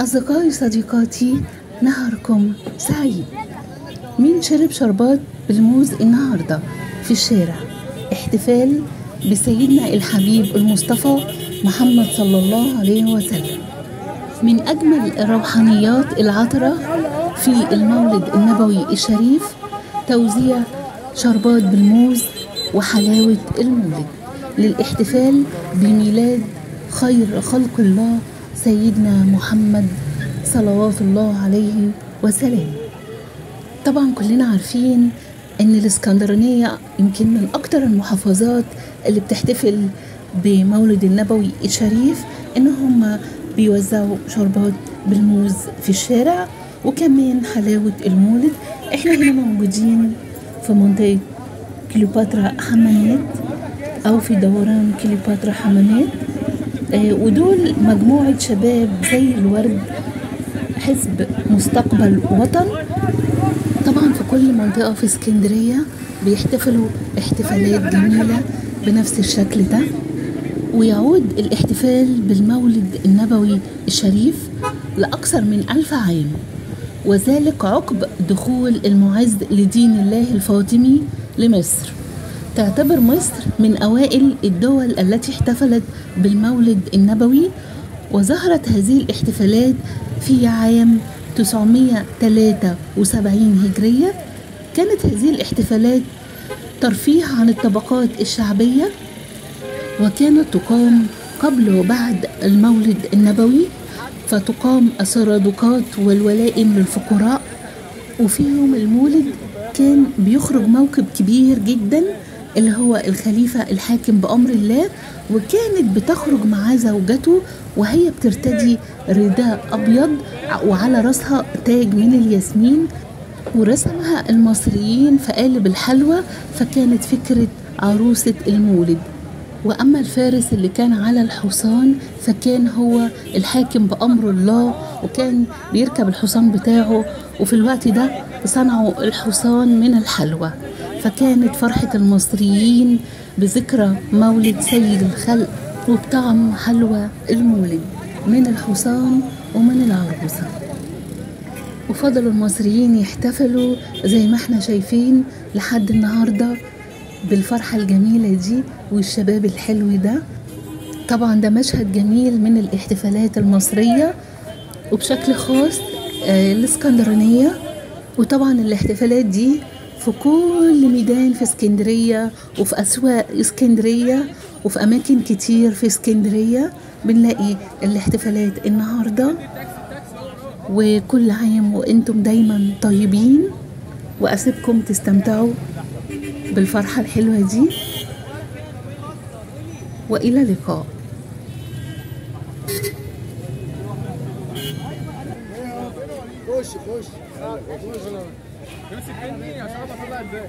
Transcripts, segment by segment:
أصدقائي صديقاتي نهاركم سعيد. مين شرب شربات بالموز النهاردة في الشارع. احتفال بسيدنا الحبيب المصطفى محمد صلى الله عليه وسلم. من أجمل الروحانيات العطرة في المولد النبوي الشريف توزيع شربات بالموز وحلاوة المولد. للاحتفال بميلاد خير خلق الله سيدنا محمد صلوات الله عليه وسلم. طبعا كلنا عارفين إن الإسكندرانية يمكن من أكتر المحافظات اللي بتحتفل بمولد النبوي الشريف ان هم بيوزعوا شربات بالموز في الشارع وكمان حلاوة المولد. إحنا هنا موجودين في منطقة كليوباترا حمامات أو في دوران كليوباترا حمامات ودول مجموعة شباب زي الورد حزب مستقبل وطن. طبعا في كل منطقة في اسكندرية بيحتفلوا احتفالات جميلة بنفس الشكل ده. ويعود الاحتفال بالمولد النبوي الشريف لأكثر من ألف عام. وذلك عقب دخول المعز لدين الله الفاطمي لمصر. تعتبر مصر من أوائل الدول التي احتفلت بالمولد النبوي وظهرت هذه الاحتفالات في عام 973 هجرية. كانت هذه الاحتفالات ترفيه عن الطبقات الشعبية وكانت تقام قبل وبعد المولد النبوي. فتقام السرادقات والولائم للفقراء وفي يوم المولد كان بيخرج موكب كبير جدا اللي هو الخليفة الحاكم بأمر الله وكانت بتخرج معاه زوجته وهي بترتدي رداء أبيض وعلى رأسها تاج من الياسمين ورسمها المصريين في قالب الحلوى فكانت فكرة عروسة المولد. وأما الفارس اللي كان على الحصان فكان هو الحاكم بأمر الله وكان بيركب الحصان بتاعه وفي الوقت ده صنعوا الحصان من الحلوى. فكانت فرحة المصريين بذكرى مولد سيد الخلق وبطعم حلوى المولد من الحصان ومن العروسة. وفضلوا المصريين يحتفلوا زي ما إحنا شايفين لحد النهارده بالفرحة الجميلة دي والشباب الحلو ده. طبعا ده مشهد جميل من الاحتفالات المصرية وبشكل خاص آه، الإسكندرانية. وطبعا الاحتفالات دي في كل ميدان في اسكندرية وفي أسواق اسكندرية وفي أماكن كتير في اسكندرية بنلاقي الاحتفالات النهاردة وكل عام وأنتم دايما طيبين وأسيبكم تستمتعوا بالفرحة الحلوة دي. وإلى اللقاء. خش خش. امسك مني عشان اعرف اطلع إزاي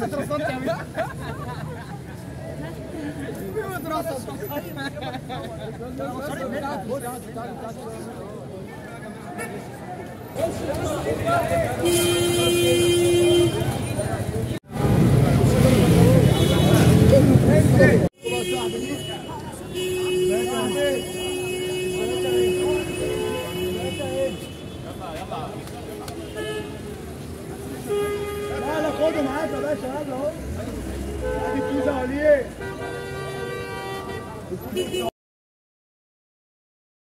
tu trouxe um tempo. Meu Deus, só sai, né? Só sai, né? de nada, abaixa lá não. Ele pisa ali.